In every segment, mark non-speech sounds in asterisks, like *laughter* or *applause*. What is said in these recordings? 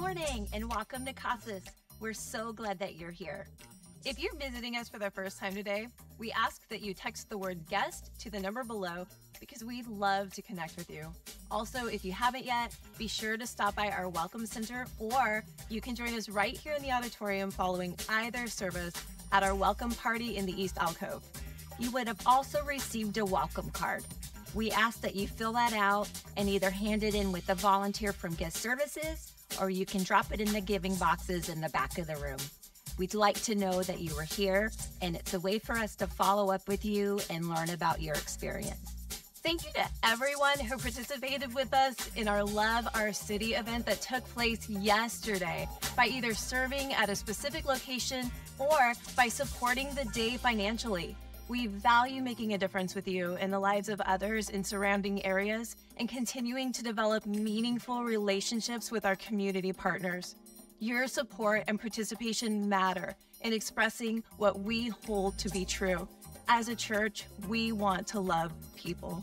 Morning and welcome to Casas. We're so glad that you're here. If you're visiting us for the first time today, we ask that you text the word guest to the number below because we'd love to connect with you. Also, if you haven't yet, be sure to stop by our Welcome Center or you can join us right here in the auditorium following either service at our welcome party in the East Alcove. You would have also received a welcome card. We ask that you fill that out and either hand it in with a volunteer from guest services or you can drop it in the giving boxes in the back of the room. We'd like to know that you were here, and it's a way for us to follow up with you and learn about your experience. Thank you to everyone who participated with us in our Love Our City event that took place yesterday by either serving at a specific location or by supporting the day financially. We value making a difference with you in the lives of others in surrounding areas and continuing to develop meaningful relationships with our community partners. Your support and participation matter in expressing what we hold to be true. As a church, we want to love people.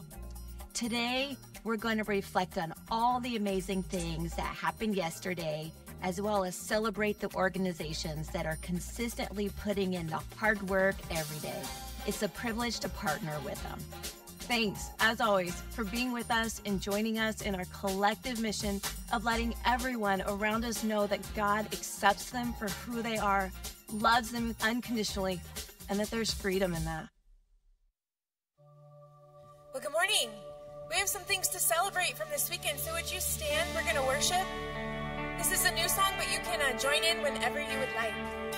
Today, we're going to reflect on all the amazing things that happened yesterday, as well as celebrate the organizations that are consistently putting in the hard work every day. It's a privilege to partner with them. Thanks, as always, for being with us and joining us in our collective mission of letting everyone around us know that God accepts them for who they are, loves them unconditionally, and that there's freedom in that. Well, good morning. We have some things to celebrate from this weekend, so would you stand? We're going to worship. This is a new song, but you can uh, join in whenever you would like.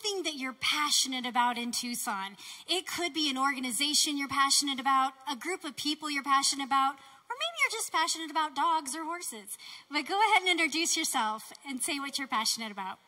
Something that you're passionate about in Tucson. It could be an organization you're passionate about, a group of people you're passionate about, or maybe you're just passionate about dogs or horses. But go ahead and introduce yourself and say what you're passionate about.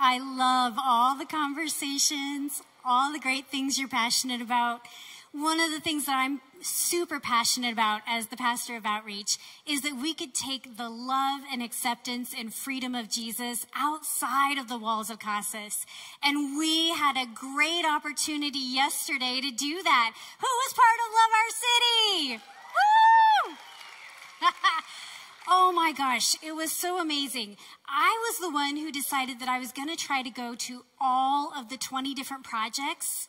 I love all the conversations, all the great things you're passionate about. One of the things that I'm super passionate about as the pastor of outreach is that we could take the love and acceptance and freedom of Jesus outside of the walls of Casas. And we had a great opportunity yesterday to do that. Who was part of Love Our City? Woo! *laughs* Oh my gosh, it was so amazing. I was the one who decided that I was going to try to go to all of the 20 different projects.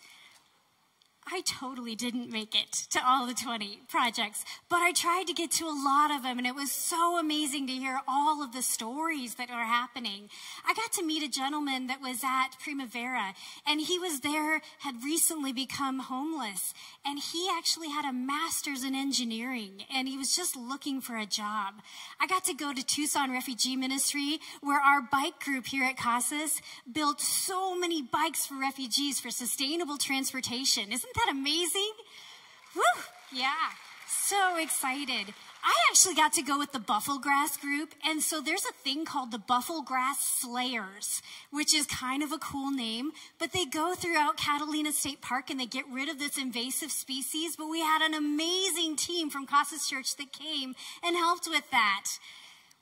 I totally didn't make it to all the 20 projects, but I tried to get to a lot of them, and it was so amazing to hear all of the stories that are happening. I got to meet a gentleman that was at Primavera, and he was there, had recently become homeless, and he actually had a master's in engineering, and he was just looking for a job. I got to go to Tucson Refugee Ministry, where our bike group here at Casas built so many bikes for refugees for sustainable transportation. Isn't that amazing? Woo! Yeah, so excited. I actually got to go with the Buffelgrass group, and so there's a thing called the Buffelgrass Slayers, which is kind of a cool name, but they go throughout Catalina State Park and they get rid of this invasive species, but we had an amazing team from Casas Church that came and helped with that.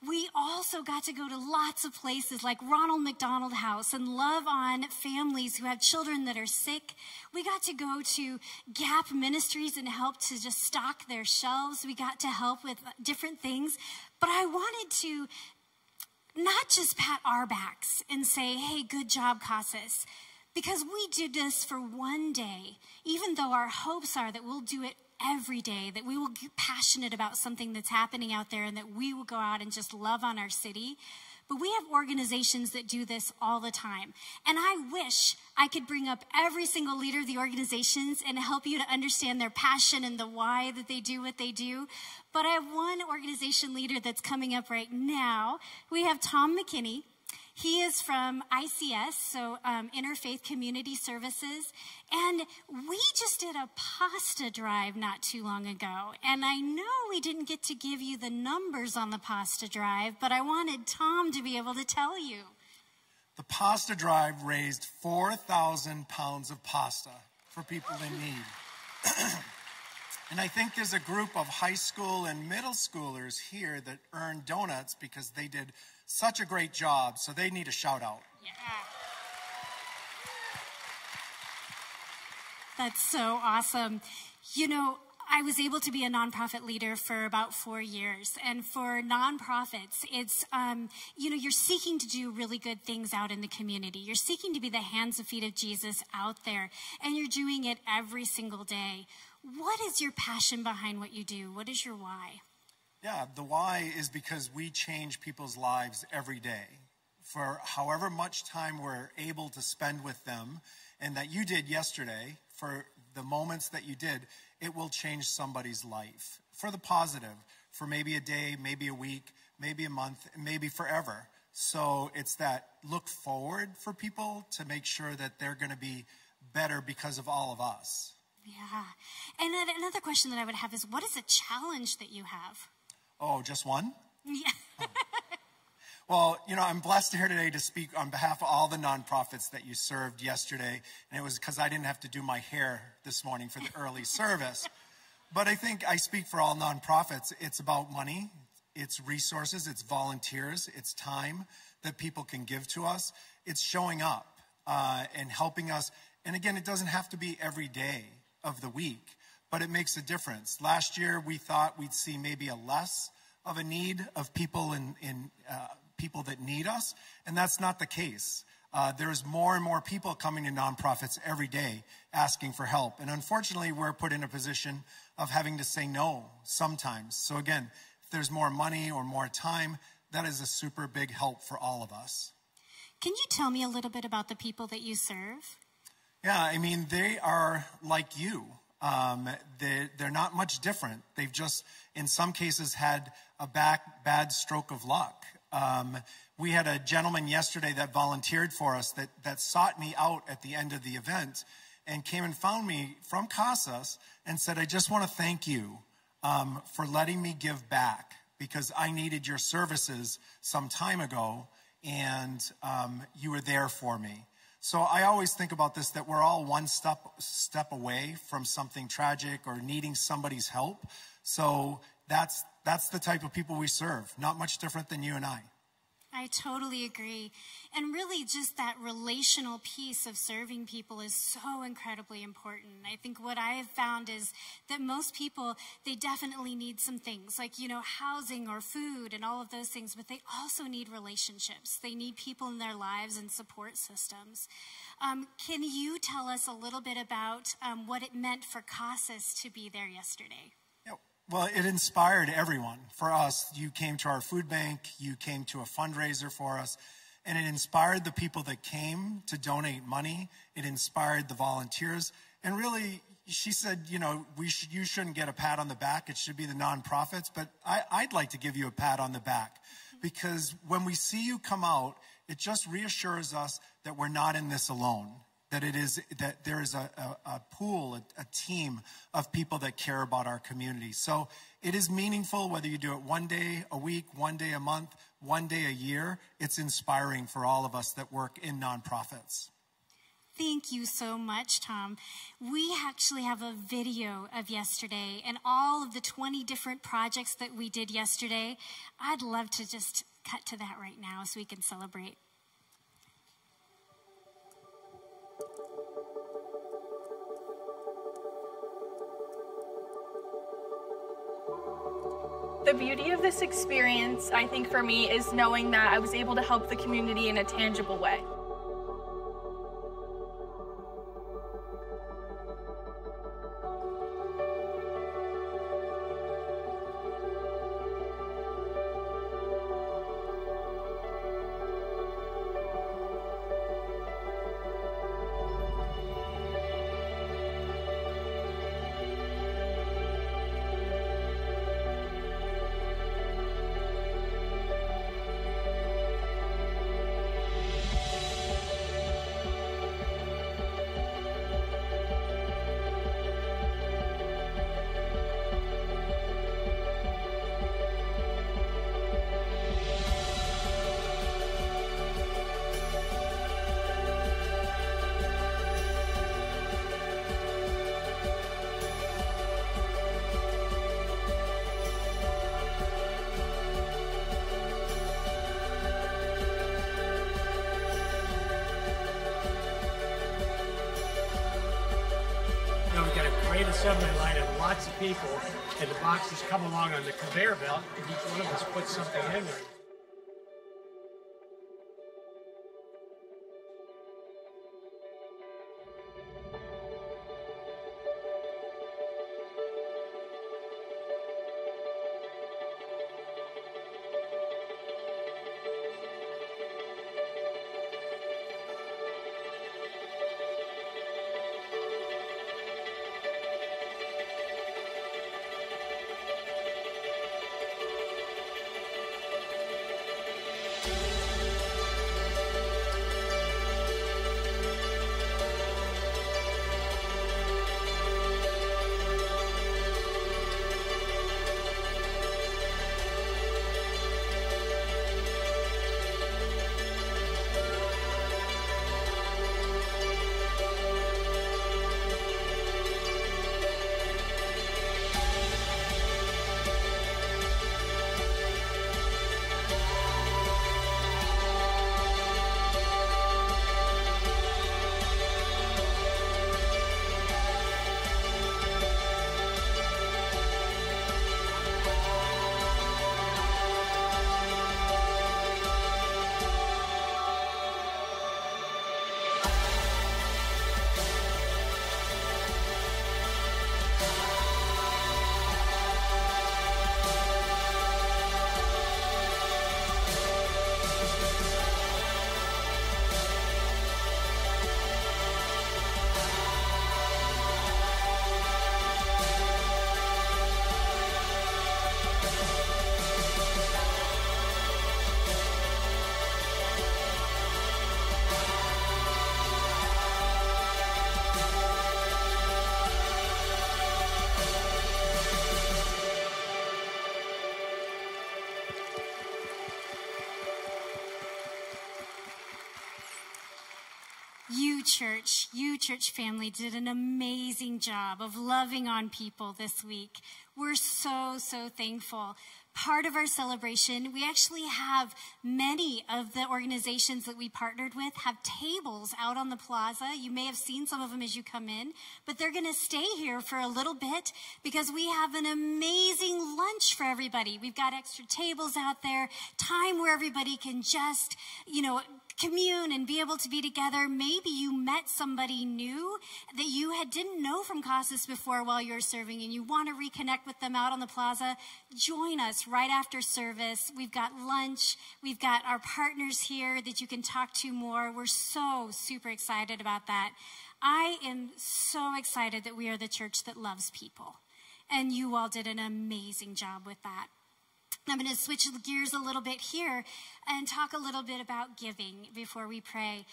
We also got to go to lots of places like Ronald McDonald House and love on families who have children that are sick. We got to go to Gap Ministries and help to just stock their shelves. We got to help with different things. But I wanted to not just pat our backs and say, hey, good job, Casas. Because we did this for one day, even though our hopes are that we'll do it every day, that we will get passionate about something that's happening out there, and that we will go out and just love on our city. But we have organizations that do this all the time. And I wish I could bring up every single leader of the organizations and help you to understand their passion and the why that they do what they do. But I have one organization leader that's coming up right now. We have Tom McKinney. He is from ICS, so um, Interfaith Community Services. And we just did a pasta drive not too long ago. And I know we didn't get to give you the numbers on the pasta drive, but I wanted Tom to be able to tell you. The pasta drive raised 4,000 pounds of pasta for people in need. *clears throat* and I think there's a group of high school and middle schoolers here that earned donuts because they did such a great job, so they need a shout out. Yeah. That's so awesome. You know, I was able to be a nonprofit leader for about four years. And for nonprofits, it's, um, you know, you're seeking to do really good things out in the community. You're seeking to be the hands and feet of Jesus out there. And you're doing it every single day. What is your passion behind what you do? What is your why? Yeah, the why is because we change people's lives every day. For however much time we're able to spend with them, and that you did yesterday, for the moments that you did, it will change somebody's life for the positive, for maybe a day, maybe a week, maybe a month, maybe forever. So it's that look forward for people to make sure that they're going to be better because of all of us. Yeah. And another question that I would have is what is a challenge that you have? Oh, just one? Yeah. *laughs* Well, you know, I'm blessed to here today to speak on behalf of all the nonprofits that you served yesterday. And it was because I didn't have to do my hair this morning for the early *laughs* service. But I think I speak for all nonprofits. It's about money, it's resources, it's volunteers, it's time that people can give to us. It's showing up uh, and helping us. And again, it doesn't have to be every day of the week, but it makes a difference. Last year, we thought we'd see maybe a less of a need of people in, in uh, people that need us, and that's not the case. Uh, there's more and more people coming to nonprofits every day asking for help. And unfortunately, we're put in a position of having to say no sometimes. So, again, if there's more money or more time, that is a super big help for all of us. Can you tell me a little bit about the people that you serve? Yeah, I mean, they are like you. Um, they, they're not much different. They've just, in some cases, had a back, bad stroke of luck. Um, we had a gentleman yesterday that volunteered for us that, that sought me out at the end of the event and came and found me from Casas and said, I just want to thank you um, for letting me give back because I needed your services some time ago and um, you were there for me. So I always think about this that we're all one step step away from something tragic or needing somebody's help. So that's that's the type of people we serve. Not much different than you and I. I totally agree. And really, just that relational piece of serving people is so incredibly important. I think what I have found is that most people, they definitely need some things like, you know, housing or food and all of those things, but they also need relationships. They need people in their lives and support systems. Um, can you tell us a little bit about um, what it meant for Casas to be there yesterday? Well, it inspired everyone. For us, you came to our food bank, you came to a fundraiser for us, and it inspired the people that came to donate money. It inspired the volunteers. And really, she said, you know, we should, you shouldn't get a pat on the back. It should be the nonprofits. But I, I'd like to give you a pat on the back because when we see you come out, it just reassures us that we're not in this alone that it is that there is a, a, a pool a, a, team of people that care about our community so it is meaningful whether you do it one day a week one day a month one day a year it's inspiring for all of us that work in nonprofits Thank you so much, Tom. We actually have a video of yesterday and all of the 20 different projects that we did yesterday. I'd love to just cut to that right now so we can celebrate. The beauty of this experience, I think for me, is knowing that I was able to help the community in a tangible way. You, church, you, church family, did an amazing job of loving on people this week. We're so, so thankful. Part of our celebration, we actually have many of the organizations that we partnered with have tables out on the plaza. You may have seen some of them as you come in, but they're going to stay here for a little bit because we have an amazing lunch for everybody. We've got extra tables out there, time where everybody can just, you know, commune and be able to be together. Maybe you met somebody new that you had didn't know from Casas before while you were serving and you want to reconnect with them out on the plaza. Join us right after service. We've got lunch. We've got our partners here that you can talk to more. We're so super excited about that. I am so excited that we are the church that loves people. And you all did an amazing job with that. I'm going to switch gears a little bit here and talk a little bit about giving before we pray.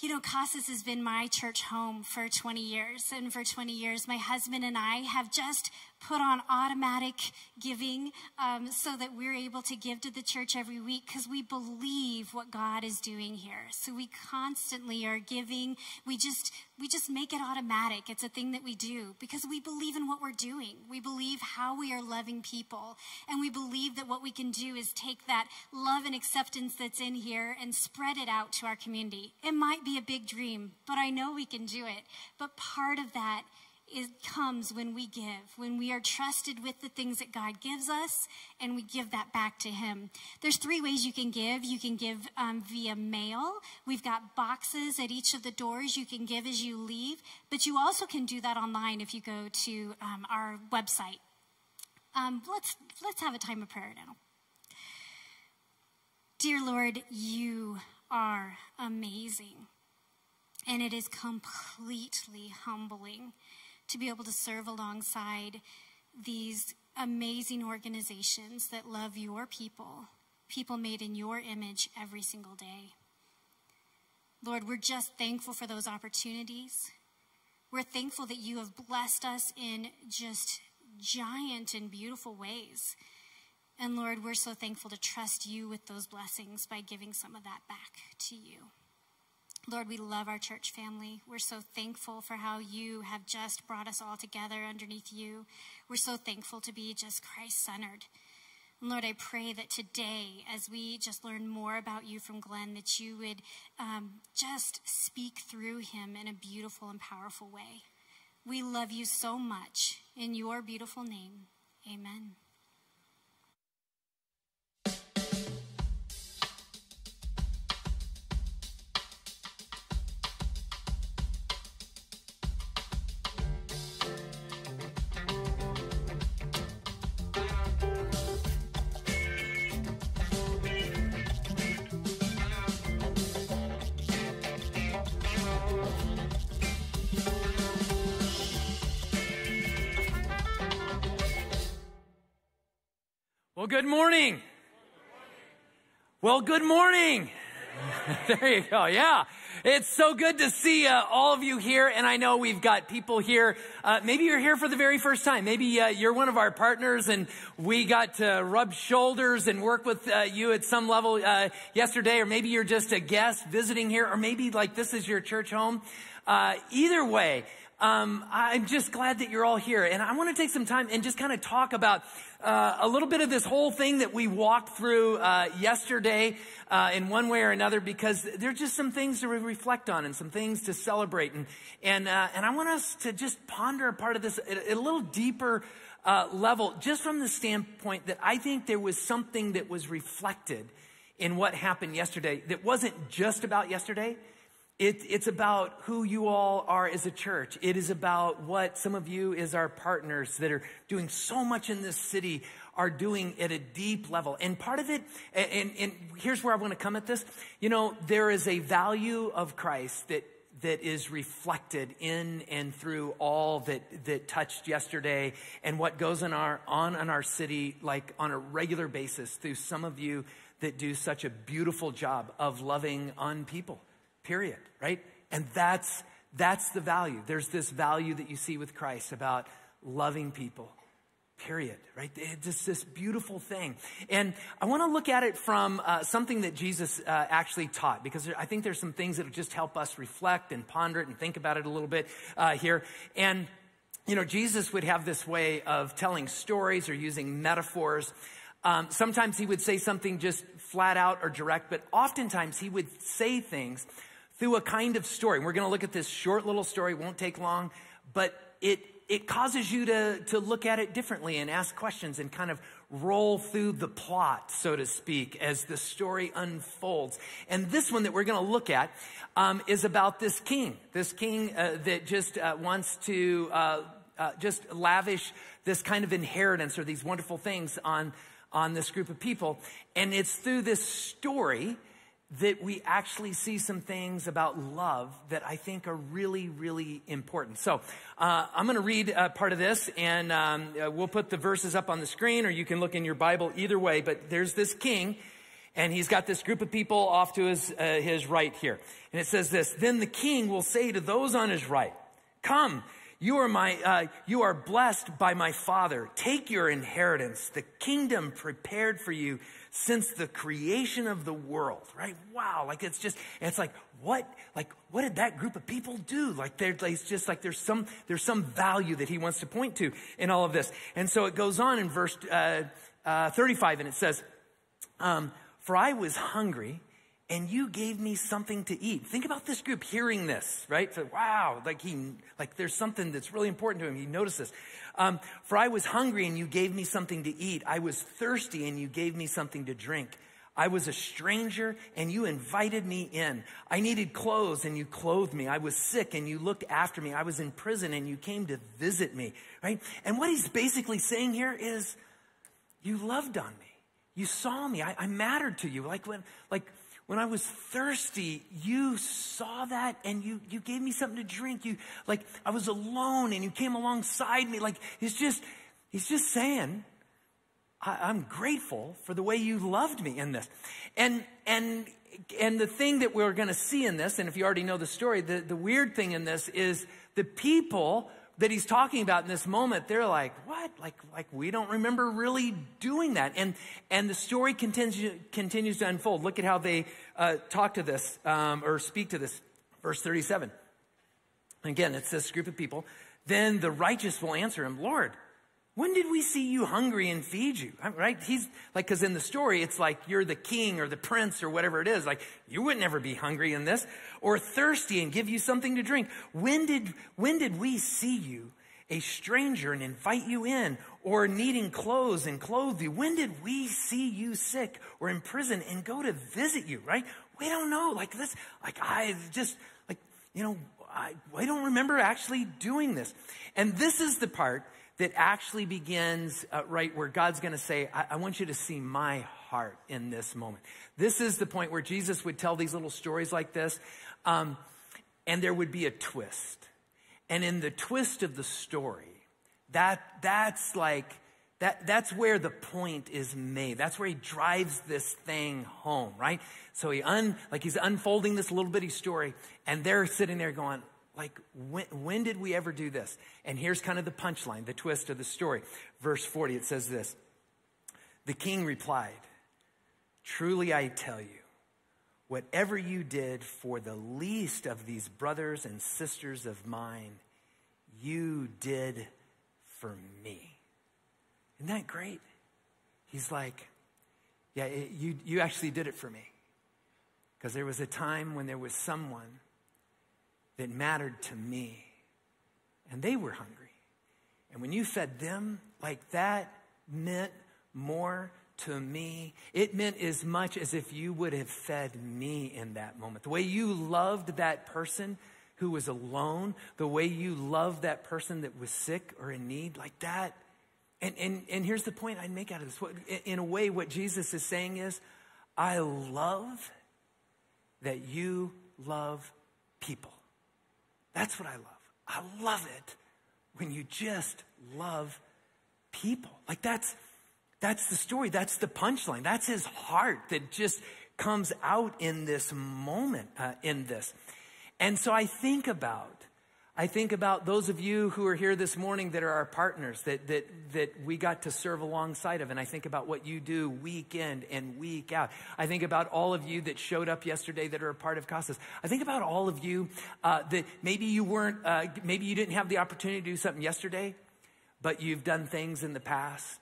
You know, Casas has been my church home for 20 years. And for 20 years, my husband and I have just put on automatic giving um, so that we're able to give to the church every week because we believe what God is doing here. So we constantly are giving. We just we just make it automatic. It's a thing that we do because we believe in what we're doing. We believe how we are loving people, and we believe that what we can do is take that love and acceptance that's in here and spread it out to our community. It might be a big dream, but I know we can do it. But part of that it comes when we give, when we are trusted with the things that God gives us, and we give that back to Him. There's three ways you can give. You can give um, via mail. We've got boxes at each of the doors you can give as you leave, but you also can do that online if you go to um, our website. Um, let's let's have a time of prayer now. Dear Lord, you are amazing. And it is completely humbling to be able to serve alongside these amazing organizations that love your people, people made in your image every single day. Lord, we're just thankful for those opportunities. We're thankful that you have blessed us in just giant and beautiful ways. And Lord, we're so thankful to trust you with those blessings by giving some of that back to you. Lord, we love our church family. We're so thankful for how you have just brought us all together underneath you. We're so thankful to be just Christ centered. Lord, I pray that today, as we just learn more about you from Glenn, that you would um, just speak through him in a beautiful and powerful way. We love you so much. In your beautiful name, amen. Good morning. Well, good morning. *laughs* there you go. Yeah. It's so good to see uh, all of you here. And I know we've got people here. Uh, maybe you're here for the very first time. Maybe uh, you're one of our partners and we got to rub shoulders and work with uh, you at some level uh, yesterday. Or maybe you're just a guest visiting here. Or maybe like this is your church home. Uh, either way, um, I'm just glad that you're all here. And I want to take some time and just kind of talk about uh, a little bit of this whole thing that we walked through uh, yesterday uh, in one way or another because there's just some things to reflect on and some things to celebrate. And, and, uh, and I want us to just ponder a part of this at, a little deeper uh, level, just from the standpoint that I think there was something that was reflected in what happened yesterday that wasn't just about yesterday it, it's about who you all are as a church. It is about what some of you as our partners that are doing so much in this city are doing at a deep level. And part of it, and, and here's where I want to come at this. You know, there is a value of Christ that that is reflected in and through all that that touched yesterday and what goes on our on in our city like on a regular basis through some of you that do such a beautiful job of loving on people period, right? And that's, that's the value. There's this value that you see with Christ about loving people period, right? It's just this beautiful thing. And I want to look at it from uh, something that Jesus uh, actually taught, because I think there's some things that will just help us reflect and ponder it and think about it a little bit uh, here. And, you know, Jesus would have this way of telling stories or using metaphors. Um, sometimes he would say something just flat out or direct, but oftentimes he would say things through a kind of story. We're going to look at this short little story, won't take long, but it it causes you to, to look at it differently and ask questions and kind of roll through the plot, so to speak, as the story unfolds. And this one that we're going to look at um, is about this king, this king uh, that just uh, wants to uh, uh, just lavish this kind of inheritance or these wonderful things on, on this group of people. And it's through this story that we actually see some things about love that I think are really, really important. So uh, I'm going to read uh, part of this, and um, uh, we'll put the verses up on the screen, or you can look in your Bible either way. But there's this king, and he's got this group of people off to his uh, his right here, and it says this: Then the king will say to those on his right, "Come." You are my, uh, you are blessed by my father. Take your inheritance, the kingdom prepared for you since the creation of the world, right? Wow. Like it's just, it's like, what, like, what did that group of people do? Like there, it's just like there's some, there's some value that he wants to point to in all of this. And so it goes on in verse, uh, uh, 35 and it says, um, for I was hungry and you gave me something to eat. Think about this group hearing this, right? So, wow, like he, like there's something that's really important to him. He notices. Um, For I was hungry and you gave me something to eat. I was thirsty and you gave me something to drink. I was a stranger and you invited me in. I needed clothes and you clothed me. I was sick and you looked after me. I was in prison and you came to visit me, right? And what he's basically saying here is, you loved on me. You saw me. I, I mattered to you. Like when, like when I was thirsty, you saw that and you, you gave me something to drink. You, like, I was alone and you came alongside me. Like, he's just, he's just saying, I, am grateful for the way you loved me in this. And, and, and the thing that we're going to see in this, and if you already know the story, the, the weird thing in this is the people that he's talking about in this moment, they're like, what? Like, like we don't remember really doing that. And, and the story continues, continues to unfold. Look at how they uh, talk to this um, or speak to this. Verse 37. Again, it's this group of people. Then the righteous will answer him, Lord, when did we see you hungry and feed you? Right? He's like, because in the story, it's like you're the king or the prince or whatever it is. Like, you would never be hungry in this or thirsty and give you something to drink. When did, when did we see you a stranger and invite you in or needing clothes and clothe you? When did we see you sick or in prison and go to visit you? Right? We don't know. Like this, like I just, like, you know, I, I don't remember actually doing this. And this is the part that actually begins uh, right where God's going to say, I-, I want you to see my heart in this moment. This is the point where Jesus would tell these little stories like this, um, and there would be a twist. And in the twist of the story, that, that's like, that, that's where the point is made. That's where he drives this thing home, right? So he un, like he's unfolding this little bitty story, and they're sitting there going, like, when, when did we ever do this? And here's kind of the punchline, the twist of the story. Verse 40, it says this The king replied, Truly I tell you, whatever you did for the least of these brothers and sisters of mine, you did for me. Isn't that great? He's like, Yeah, it, you, you actually did it for me. Because there was a time when there was someone that mattered to me. And they were hungry. And when you fed them, like that meant more to me. It meant as much as if you would have fed me in that moment. The way you loved that person who was alone, the way you loved that person that was sick or in need, like that. And, and, and here's the point I'd make out of this. What, in a way, what Jesus is saying is, I love that you love people. That's what I love. I love it when you just love people. Like that's that's the story. That's the punchline. That's his heart that just comes out in this moment uh, in this. And so I think about I think about those of you who are here this morning that are our partners that, that, that we got to serve alongside of. And I think about what you do week in and week out. I think about all of you that showed up yesterday that are a part of Casas. I think about all of you uh, that maybe you weren't, uh, maybe you didn't have the opportunity to do something yesterday, but you've done things in the past,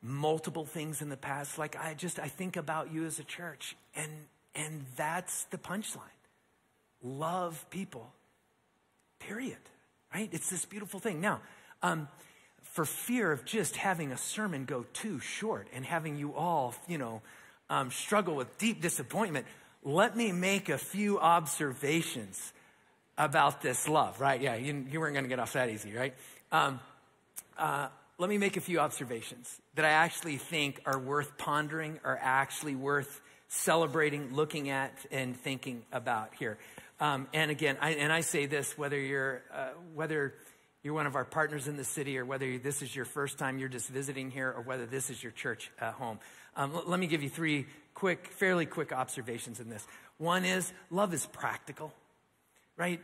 multiple things in the past. Like I just, I think about you as a church and, and that's the punchline. Love people period. Right? It's this beautiful thing. Now, um, for fear of just having a sermon go too short and having you all, you know, um, struggle with deep disappointment, let me make a few observations about this love. Right? Yeah, you, you weren't going to get off that easy, right? Um, uh, let me make a few observations that I actually think are worth pondering, are actually worth celebrating, looking at, and thinking about here. Um, and again, I, and I say this whether you're uh, whether you're one of our partners in the city, or whether this is your first time you're just visiting here, or whether this is your church uh, home. Um, l- let me give you three quick, fairly quick observations in this. One is love is practical, right?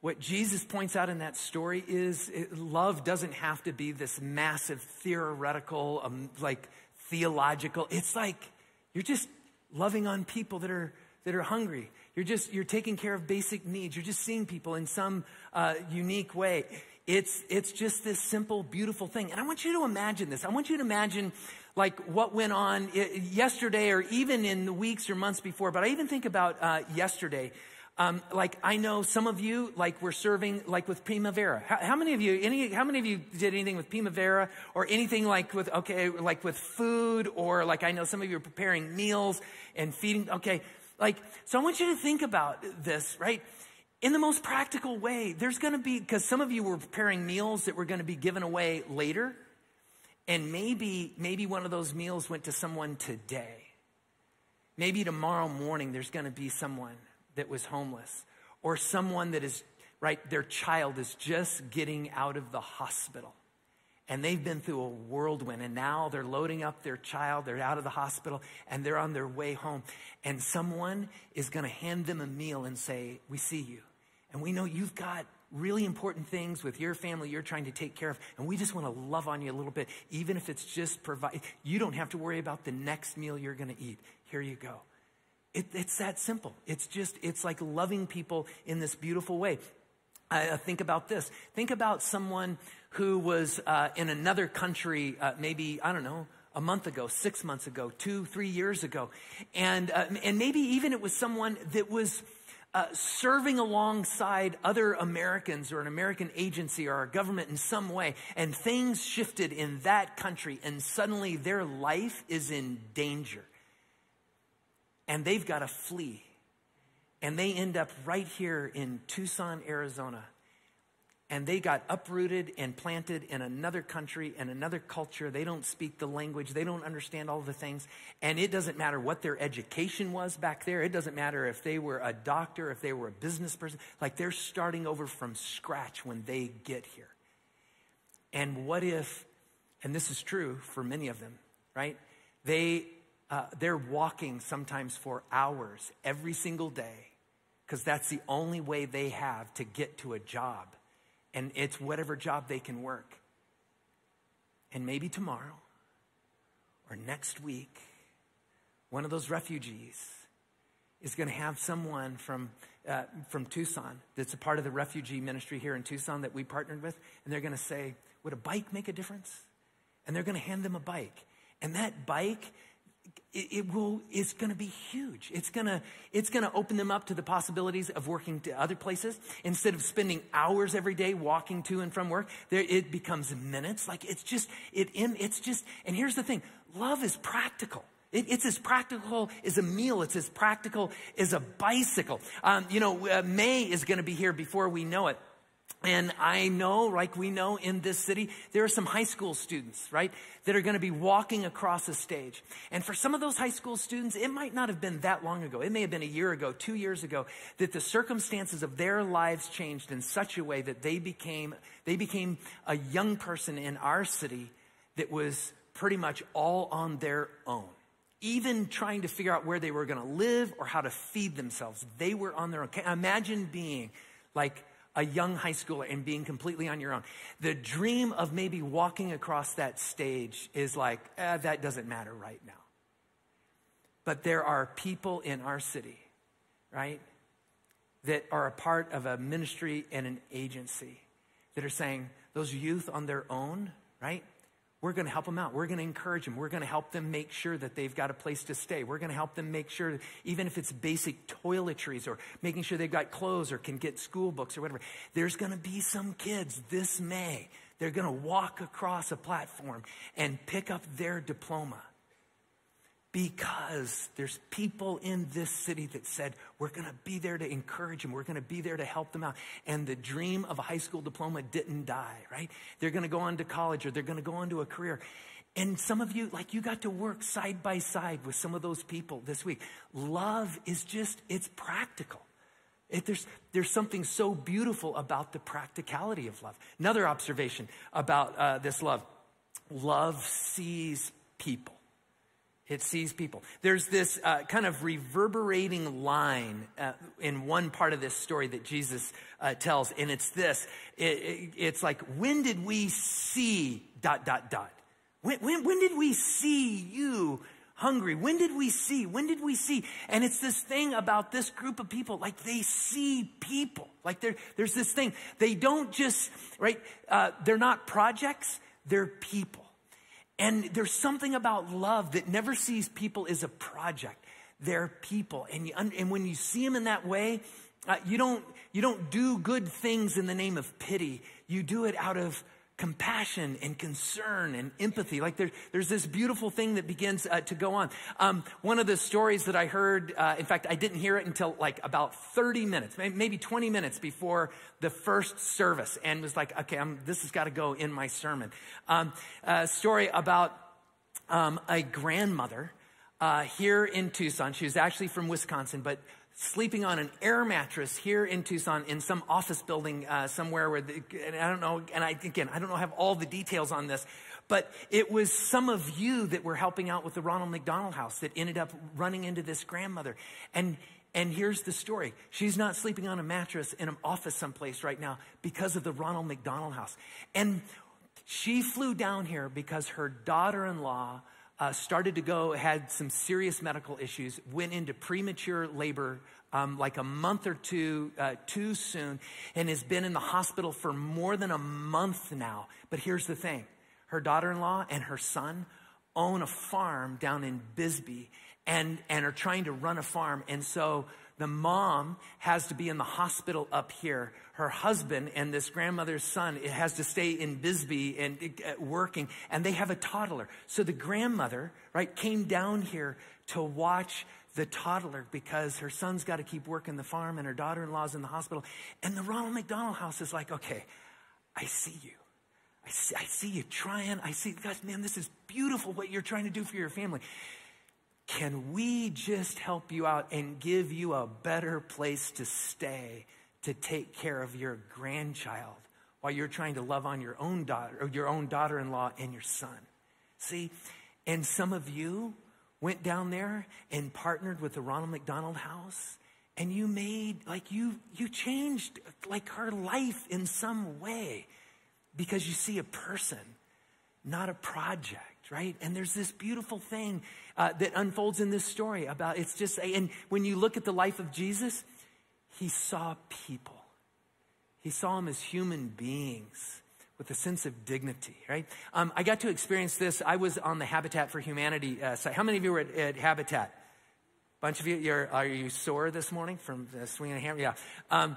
What Jesus points out in that story is it, love doesn't have to be this massive theoretical, um, like theological. It's like you're just loving on people that are that are hungry. You're just you're taking care of basic needs. You're just seeing people in some uh, unique way. It's it's just this simple, beautiful thing. And I want you to imagine this. I want you to imagine like what went on yesterday, or even in the weeks or months before. But I even think about uh, yesterday. Um, like I know some of you, like we're serving, like with Primavera. How, how, many of you, any, how many of you did anything with Primavera or anything like with, okay, like with food or like I know some of you are preparing meals and feeding. Okay, like, so I want you to think about this, right? In the most practical way, there's going to be, because some of you were preparing meals that were going to be given away later. And maybe, maybe one of those meals went to someone today. Maybe tomorrow morning there's going to be someone that was homeless or someone that is, right, their child is just getting out of the hospital and they've been through a whirlwind and now they're loading up their child they're out of the hospital and they're on their way home. And someone is going to hand them a meal and say we see you. And we know you've got really important things with your family you're trying to take care of and we just want to love on you a little bit even if it's just provide you don't have to worry about the next meal you're going to eat. Here you go. It, it's that simple. It's just it's like loving people in this beautiful way. I think about this. Think about someone who was uh, in another country, uh, maybe, I don't know, a month ago, six months ago, two, three years ago. And, uh, and maybe even it was someone that was uh, serving alongside other Americans or an American agency or a government in some way. And things shifted in that country, and suddenly their life is in danger. And they've got to flee. And they end up right here in Tucson, Arizona and they got uprooted and planted in another country and another culture. They don't speak the language, they don't understand all the things. And it doesn't matter what their education was back there, it doesn't matter if they were a doctor, if they were a business person. Like they're starting over from scratch when they get here. And what if, and this is true for many of them, right? They, uh, they're walking sometimes for hours every single day because that's the only way they have to get to a job and it's whatever job they can work. And maybe tomorrow or next week, one of those refugees is going to have someone from, uh, from Tucson that's a part of the refugee ministry here in Tucson that we partnered with, and they're going to say, Would a bike make a difference? And they're going to hand them a bike. And that bike it, it will it's going to be huge it's going to it's going to open them up to the possibilities of working to other places instead of spending hours every day walking to and from work there it becomes minutes like it's just it it's just and here's the thing love is practical it, it's as practical as a meal. It's as practical as a bicycle. Um, you know, uh, May is going to be here before we know it. And I know, like we know in this city, there are some high school students, right, that are going to be walking across a stage. And for some of those high school students, it might not have been that long ago. It may have been a year ago, two years ago, that the circumstances of their lives changed in such a way that they became, they became a young person in our city that was pretty much all on their own. Even trying to figure out where they were going to live or how to feed themselves. They were on their own. Imagine being like, a young high schooler and being completely on your own. The dream of maybe walking across that stage is like, eh, that doesn't matter right now. But there are people in our city, right, that are a part of a ministry and an agency that are saying, those youth on their own, right? We're going to help them out. We're going to encourage them. We're going to help them make sure that they've got a place to stay. We're going to help them make sure, even if it's basic toiletries or making sure they've got clothes or can get school books or whatever. There's going to be some kids this May. They're going to walk across a platform and pick up their diploma because there's people in this city that said, we're going to be there to encourage them. We're going to be there to help them out. And the dream of a high school diploma didn't die, right? They're going to go on to college or they're going to go on to a career. And some of you, like you got to work side by side with some of those people this week. Love is just, it's practical. It, there's, there's something so beautiful about the practicality of love. Another observation about uh, this love love sees people. It sees people. There's this uh, kind of reverberating line uh, in one part of this story that Jesus uh, tells, and it's this. It, it, it's like, when did we see dot, dot, dot? When, when, when did we see you hungry? When did we see? When did we see? And it's this thing about this group of people, like they see people. Like there's this thing. They don't just, right? Uh, they're not projects, they're people. And there's something about love that never sees people as a project. They're people. And, you, and when you see them in that way, uh, you, don't, you don't do good things in the name of pity. You do it out of compassion and concern and empathy. Like there, there's this beautiful thing that begins uh, to go on. Um, one of the stories that I heard, uh, in fact, I didn't hear it until like about 30 minutes, maybe 20 minutes before the first service, and was like, okay, I'm, this has got to go in my sermon. Um, a story about um, a grandmother uh, here in Tucson. She was actually from Wisconsin, but sleeping on an air mattress here in Tucson in some office building uh, somewhere where, the, and I don't know, and I, again, I don't know, have all the details on this, but it was some of you that were helping out with the Ronald McDonald House that ended up running into this grandmother. And, and here's the story. She's not sleeping on a mattress in an office someplace right now because of the Ronald McDonald House. And she flew down here because her daughter-in-law uh, started to go, had some serious medical issues, went into premature labor um, like a month or two uh, too soon, and has been in the hospital for more than a month now. But here's the thing her daughter in law and her son own a farm down in Bisbee and, and are trying to run a farm. And so the mom has to be in the hospital up here. Her husband and this grandmother's son it has to stay in Bisbee and uh, working, and they have a toddler. So the grandmother, right, came down here to watch the toddler because her son's got to keep working the farm and her daughter-in-law's in the hospital. And the Ronald McDonald House is like, okay, I see you. I see, I see you trying. I see, guys, man, this is beautiful what you're trying to do for your family. Can we just help you out and give you a better place to stay to take care of your grandchild while you're trying to love on your own daughter or your own daughter-in-law and your son? See, and some of you went down there and partnered with the Ronald McDonald House and you made like you you changed like her life in some way because you see a person, not a project right? And there's this beautiful thing uh, that unfolds in this story about it's just, and when you look at the life of Jesus, he saw people. He saw them as human beings with a sense of dignity, right? Um, I got to experience this. I was on the Habitat for Humanity uh, site. How many of you were at, at Habitat? Bunch of you, are you sore this morning from swinging a hammer? Yeah. Um,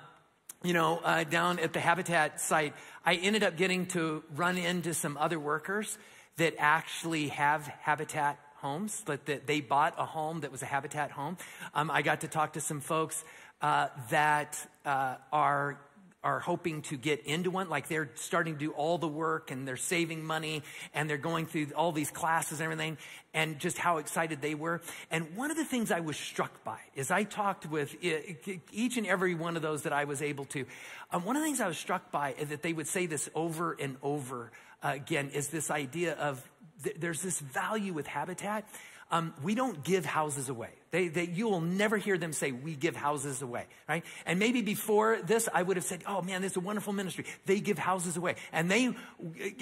you know, uh, down at the Habitat site, I ended up getting to run into some other workers that actually have habitat homes, that, that they bought a home that was a habitat home. Um, I got to talk to some folks uh, that uh, are are hoping to get into one, like they're starting to do all the work and they're saving money and they're going through all these classes and everything, and just how excited they were. And one of the things I was struck by is I talked with each and every one of those that I was able to. Um, one of the things I was struck by is that they would say this over and over again is this idea of th- there's this value with habitat Um, we don't give houses away. They, they, you will never hear them say, we give houses away, right? And maybe before this, I would have said, oh man, this is a wonderful ministry. They give houses away. And they,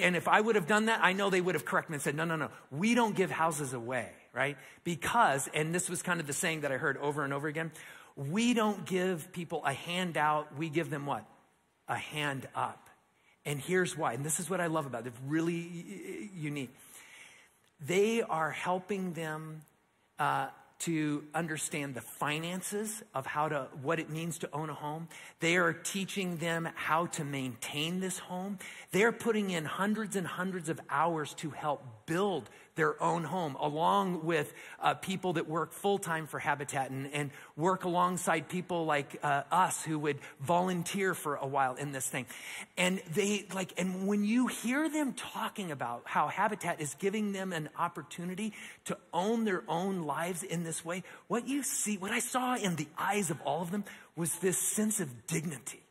and if I would have done that, I know they would have corrected me and said, no, no, no, we don't give houses away, right? Because, and this was kind of the saying that I heard over and over again, we don't give people a handout, we give them what? A hand up. And here's why, and this is what I love about it, It's really unique. They are helping them uh, to understand the finances of how to what it means to own a home they are teaching them how to maintain this home they're putting in hundreds and hundreds of hours to help build their own home along with uh, people that work full-time for habitat and, and work alongside people like uh, us who would volunteer for a while in this thing. And they like and when you hear them talking about how habitat is giving them an opportunity to own their own lives in this way what you see what i saw in the eyes of all of them was this sense of dignity.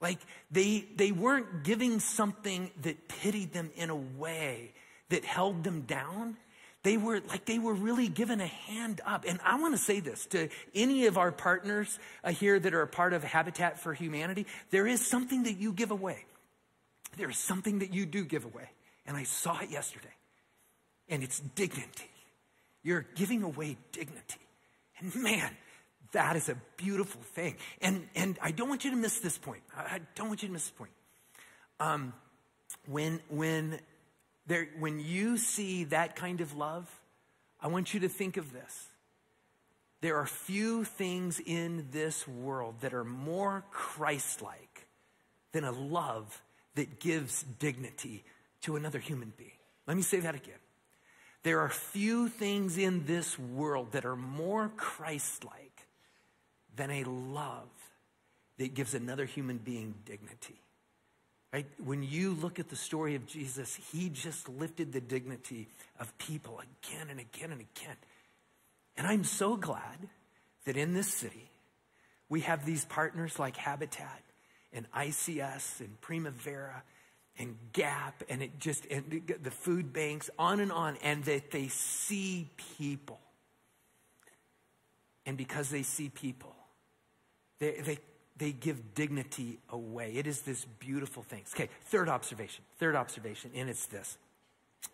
Like they they weren't giving something that pitied them in a way that held them down. They were like they were really given a hand up. And I want to say this to any of our partners uh, here that are a part of Habitat for Humanity. There is something that you give away. There is something that you do give away. And I saw it yesterday. And it's dignity. You're giving away dignity. And man, that is a beautiful thing. And, and I don't want you to miss this point. I don't want you to miss this point. Um, when, when, there, when you see that kind of love, I want you to think of this. There are few things in this world that are more Christ like than a love that gives dignity to another human being. Let me say that again. There are few things in this world that are more Christ like than a love that gives another human being dignity. Right? When you look at the story of Jesus, he just lifted the dignity of people again and again and again. And I'm so glad that in this city, we have these partners like Habitat and ICS and Primavera and Gap and it just and the food banks on and on and that they see people. And because they see people, they, they they give dignity away. It is this beautiful thing. Okay, third observation. Third observation, and it's this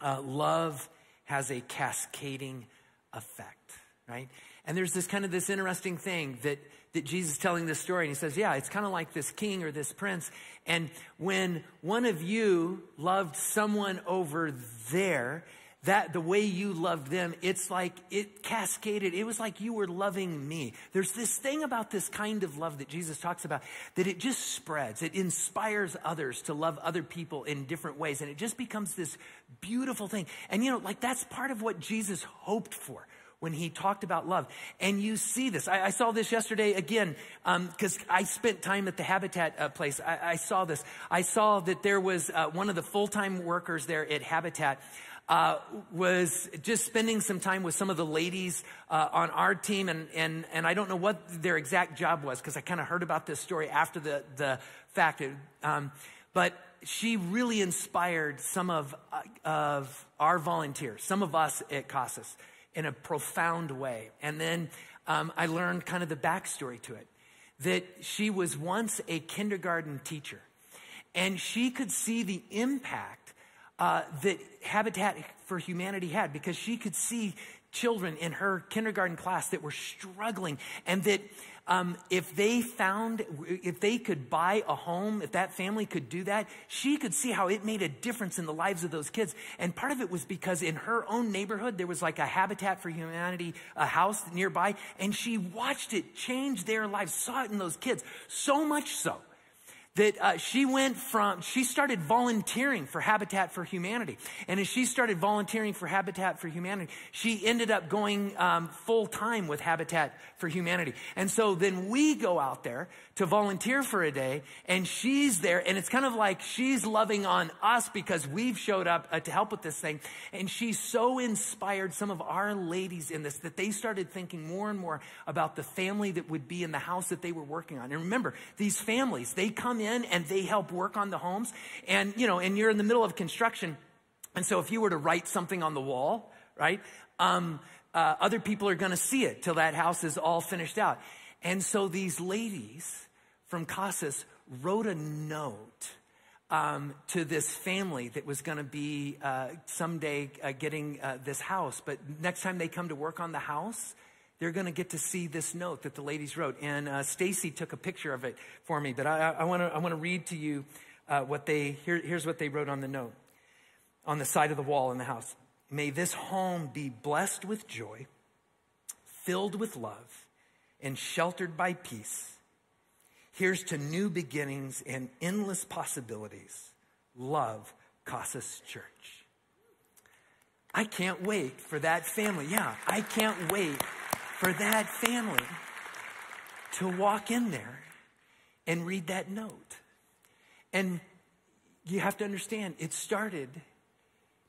uh, love has a cascading effect, right? And there's this kind of this interesting thing that, that Jesus is telling this story, and he says, Yeah, it's kind of like this king or this prince. And when one of you loved someone over there, that the way you loved them, it's like it cascaded. It was like you were loving me. There's this thing about this kind of love that Jesus talks about that it just spreads. It inspires others to love other people in different ways. And it just becomes this beautiful thing. And you know, like that's part of what Jesus hoped for when he talked about love. And you see this. I, I saw this yesterday again because um, I spent time at the Habitat uh, place. I, I, saw this. I saw that there was uh, one of the full time workers there at Habitat uh, was just spending some time with some of the ladies uh, on our team, and, and, and I don't know what their exact job was because I kind of heard about this story after the, the fact. Um, but she really inspired some of, uh, of our volunteers, some of us at CASAS, in a profound way. And then um, I learned kind of the backstory to it that she was once a kindergarten teacher, and she could see the impact uh, that Habitat for Humanity had because she could see children in her kindergarten class that were struggling and that um, if they found, if they could buy a home, if that family could do that, she could see how it made a difference in the lives of those kids. And part of it was because in her own neighborhood, there was like a Habitat for Humanity a house nearby, and she watched it change their lives, saw it in those kids, so much so that uh, she went from, she started volunteering for Habitat for Humanity. And as she started volunteering for Habitat for Humanity, she ended up going um, full time with Habitat for Humanity. And so then we go out there to volunteer for a day, and she's there, and it's kind of like she's loving on us because we've showed up uh, to help with this thing. And she's so inspired some of our ladies in this that they started thinking more and more about the family that would be in the house that they were working on. And remember, these families, they come in and they help work on the homes. And, you know, and you're in the middle of construction. And so if you were to write something on the wall, right? Um, uh, other people are going to see it till that house is all finished out. And so these ladies from Casas wrote a note um, to this family that was going to be uh, someday uh, getting uh, this house. But next time they come to work on the house, they're going to get to see this note that the ladies wrote. And uh, Stacy took a picture of it for me. But I want to I want to read to you uh, what they here, here's what they wrote on the note on the side of the wall in the house. May this home be blessed with joy, filled with love, and sheltered by peace. Here's to new beginnings and endless possibilities. Love Casas Church. I can't wait for that family. Yeah, I can't wait for that family to walk in there and read that note. And you have to understand, it started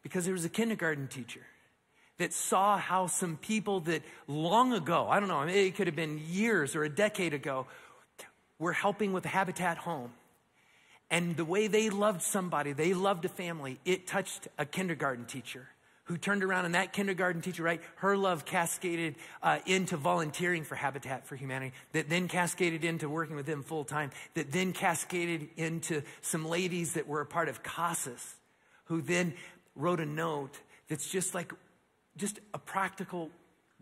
because there was a kindergarten teacher that saw how some people that long ago, I don't know, it could have been years or a decade ago, were helping with Habitat Home. And the way they loved somebody, they loved a family, it touched a kindergarten teacher who turned around and that kindergarten teacher, right, her love cascaded uh, into volunteering for Habitat for Humanity, that then cascaded into working with them full time, that then cascaded into some ladies that were a part of CASAS, who then wrote a note that's just like, just a practical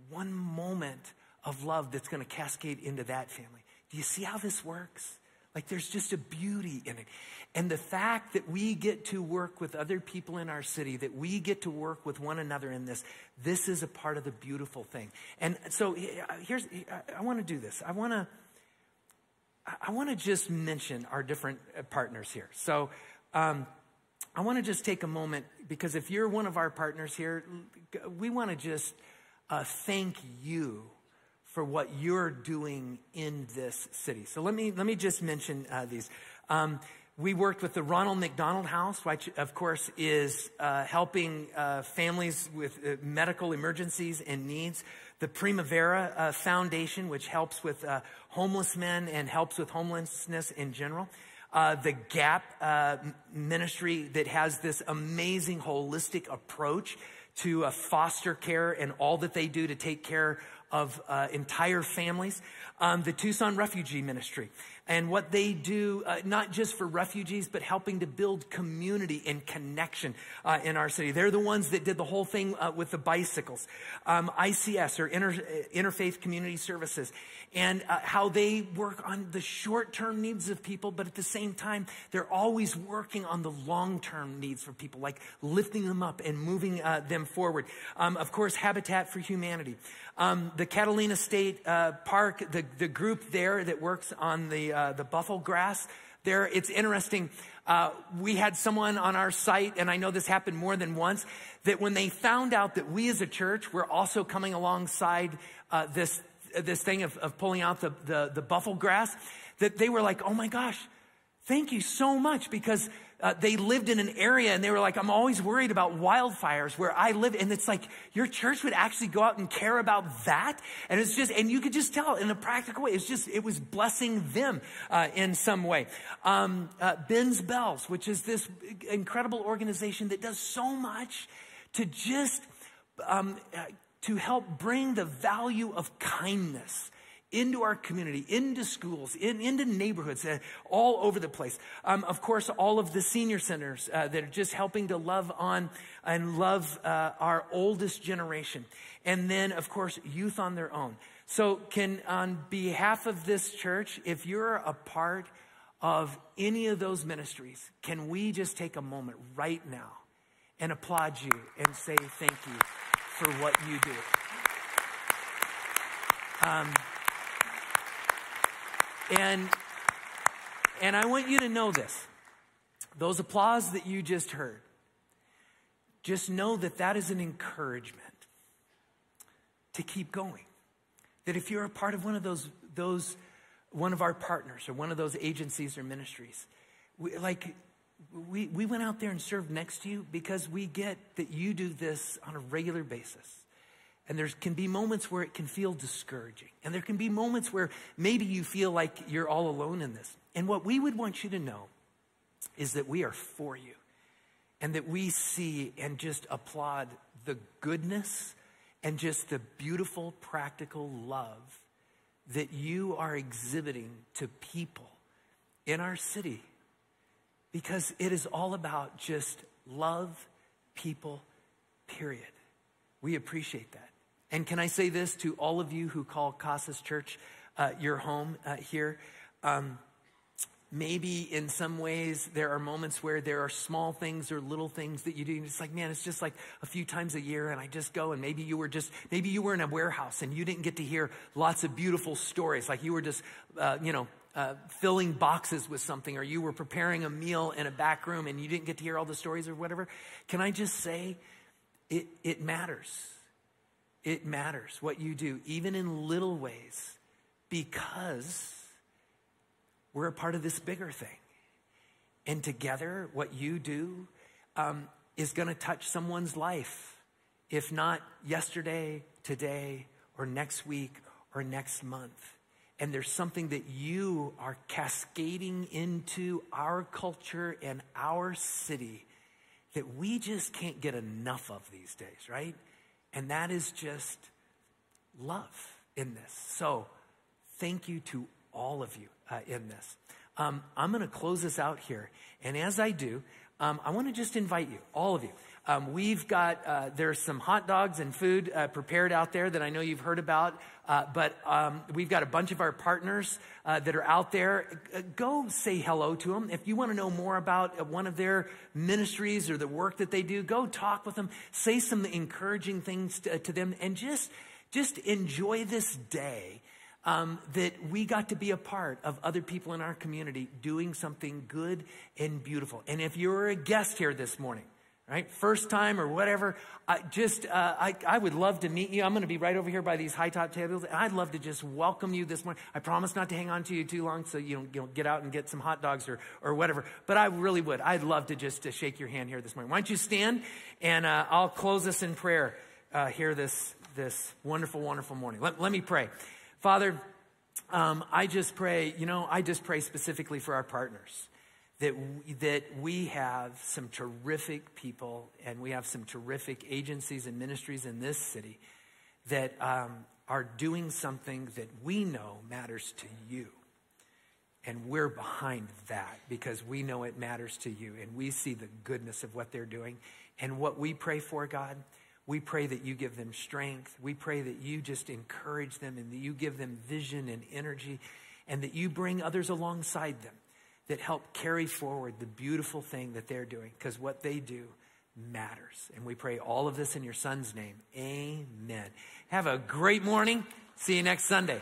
one moment of love that's going to cascade into that family. Do you see how this works? Like there's just a beauty in it. And the fact that we get to work with other people in our city, that we get to work with one another in this, this is a part of the beautiful thing. And so here's, I want to do this. I want to, I want to just mention our different partners here. So, um, I want to just take a moment because if you're one of our partners here, we want to just uh, thank you for what you're doing in this city. So let me let me just mention uh, these. Um, we worked with the Ronald McDonald House, which of course is uh, helping uh, families with uh, medical emergencies and needs. The Primavera uh, Foundation, which helps with uh, homeless men and helps with homelessness in general. Uh, the Gap ministry that has this amazing holistic approach to foster care and all that they do to take care of entire families. Um, the Tucson Refugee Ministry and what they do, uh, not just for refugees, but helping to build community and connection uh, in our city. They're the ones that did the whole thing uh, with the bicycles. Um, ICS, or Inter- Interfaith Community Services, and uh, how they work on the short term needs of people, but at the same time, they're always working on the long term needs for people, like lifting them up and moving uh, them forward. Um, of course, Habitat for Humanity. Um, the Catalina State uh, Park, the, the group there that works on the, uh, the buffelgrass, there, it's interesting. Uh, we had someone on our site, and I know this happened more than once, that when they found out that we as a church were also coming alongside uh, this, this thing of, of pulling out the, the, the buffelgrass, that they were like, oh my gosh, thank you so much because uh, they lived in an area and they were like, I'm always worried about wildfires where I live. And it's like, your church would actually go out and care about that. And it's just, and you could just tell in a practical way, it's just, it was blessing them uh, in some way. Um, uh, Ben's Bells, which is this incredible organization that does so much to just, um, uh, to help bring the value of kindness into our community, into schools, in, into neighborhoods, uh, all over the place. Um, of course, all of the senior centers uh, that are just helping to love on and love uh, our oldest generation. And then, of course, youth on their own. So, can, on behalf of this church, if you're a part of any of those ministries, can we just take a moment right now and applaud you and say thank you for what you do? Um, and, and I want you to know this. Those applause that you just heard, just know that that is an encouragement to keep going. That if you're a part of one of those, those one of our partners or one of those agencies or ministries, we, like we, we went out there and served next to you because we get that you do this on a regular basis. And there can be moments where it can feel discouraging. And there can be moments where maybe you feel like you're all alone in this. And what we would want you to know is that we are for you and that we see and just applaud the goodness and just the beautiful, practical love that you are exhibiting to people in our city because it is all about just love people, period. We appreciate that. And can I say this to all of you who call Casas Church uh, your home uh, here? Um, maybe in some ways there are moments where there are small things or little things that you do and it's like man it's just like a few times a year and i just go and maybe you were just maybe you were in a warehouse and you didn't get to hear lots of beautiful stories like you were just uh, you know uh, filling boxes with something or you were preparing a meal in a back room and you didn't get to hear all the stories or whatever can i just say it, it matters it matters what you do even in little ways because we're a part of this bigger thing. And together, what you do um, is going to touch someone's life, if not yesterday, today, or next week, or next month. And there's something that you are cascading into our culture and our city that we just can't get enough of these days, right? And that is just love in this. So, thank you to all of you uh, in this. Um, I'm going to close this out here. And as I do, um, I want to just invite you, all of you. Um, we've got, uh, there's some hot dogs and food uh, prepared out there that I know you've heard about. Uh, but um, we've got a bunch of our partners uh, that are out there. Uh, go say hello to them. If you want to know more about uh, one of their ministries or the work that they do, go talk with them. Say some encouraging things to, to them and just, just enjoy this day um, that we got to be a part of other people in our community doing something good and beautiful. And if you're a guest here this morning, right, first time or whatever, I just uh, I, I would love to meet you. I'm going to be right over here by these high top tables, and I'd love to just welcome you this morning. I promise not to hang on to you too long, so you don't, you don't get out and get some hot dogs or or whatever. But I really would. I'd love to just to shake your hand here this morning. Why don't you stand, and uh, I'll close this in prayer uh, here this this wonderful, wonderful morning. Let, let me pray. Father, um, I just pray, you know, I just pray specifically for our partners that, we, that we have some terrific people and we have some terrific agencies and ministries in this city that um, are doing something that we know matters to you. And we're behind that because we know it matters to you and we see the goodness of what they're doing. And what we pray for, God, we pray that you give them strength. We pray that you just encourage them and that you give them vision and energy and that you bring others alongside them that help carry forward the beautiful thing that they're doing because what they do matters. And we pray all of this in your son's name. Amen. Have a great morning. See you next Sunday.